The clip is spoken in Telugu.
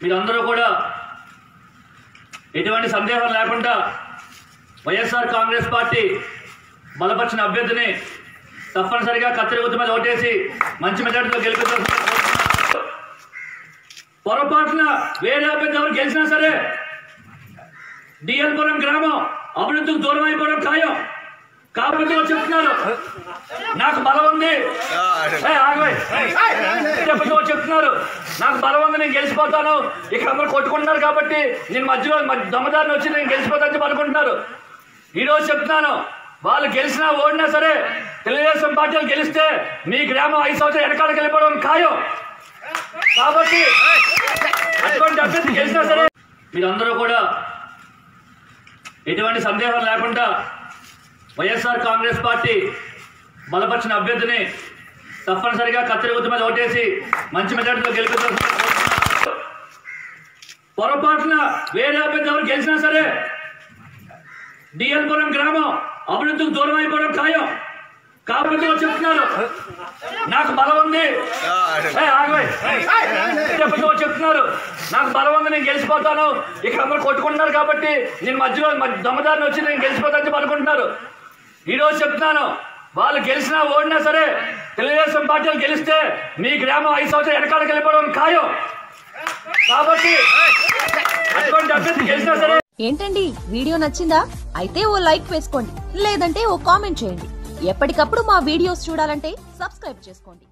మీరందరూ కూడా ఎటువంటి సందేహం లేకుండా వైఎస్ఆర్ కాంగ్రెస్ పార్టీ బలపరిచిన అభ్యర్థిని తప్పనిసరిగా కత్తిరి గుర్తు మీద ఓటేసి మంచి మెజార్టీతో గెలిపించాల్సిన పొరపాటున వేరే అభ్యర్థి ఎవరు గెలిచినా సరే డిఎల్పురం గ్రామం అభివృద్ధికి దూరం అయిపోవడం ఖాయం. కాబట్టి వాళ్ళు చెప్తున్నారు నాకు బలం ఉంది. చెప్తూ చెప్తున్నారు నాకు బలం ఉంది నేను గెలిచిపోతాను. ఇక్కడ అందరూ కొట్టుకుంటున్నారు కాబట్టి నేను మధ్యలో మధ్య- దొంగదారిని వచ్చి నేను గెలిచిపోతానని చెప్పి అనుకుంటున్నారు. ఈ రోజు చెప్తున్నాను. వాళ్ళు గెలిచినా ఓడినా సరే తెలుగుదేశం పార్టీలు గెలిస్తే మీ గ్రామం ఐదు సంవత్సరాలు వెనకాలకి వెళ్ళిపోవడం ఖాయం. కాబట్టి అటువంటి అభ్యర్థి గెలిచినా సరే మీరందరూ కూడా ఎటువంటి సందేహం లేకుండా వైఎస్ఆర్ కాంగ్రెస్ పార్టీ బలపరిచిన అభ్యర్థిని తప్పనిసరిగా కత్తిరి మీద ఓటేసి మంచి మెజార్టీతో గెలిపించాల్సిన పొరపాటున వేరే అభ్యర్థి ఎవరు గెలిచినా సరే డిఎల్పురం గ్రామం అభివృద్ధికి దూరం అయిపోవడం ఖాయం. కాబట్టి చెప్తున్నారు. నాకు బలం ఉంది. చెప్తున్నారు. నాకు బలం ఉంది నేను గెలిచిపోతాను. ఇక్కడ అందరూ కొట్టుకుంటున్నారు కాబట్టి నేను మధ్యలో మధ్య- దొంగదారిని వచ్చి నేను గెలిచిపోతానని చెప్పి అనుకుంటున్నారు. ఈరోజు చెప్తున్నాను వాళ్ళు గెలిచినా ఓడినా సరే తెలుగుదేశం పార్టీలు గెలిస్తే మీ గ్రామం ఐదు సంవత్సరాలు వెనకాలకి వెళ్ళిపోవడం ఖాయం. కాబట్టి అటువంటి అభ్యర్థి గెలిచినా సరే ఏంటండి వీడియో నచ్చిందా? అయితే ఓ లైక్ వేసుకోండి లేదంటే ఓ కామెంట్ చేయండి. ఎప్పటికప్పుడు మా వీడియోస్ చూడాలంటే సబ్స్క్రైబ్ చేసుకోండి.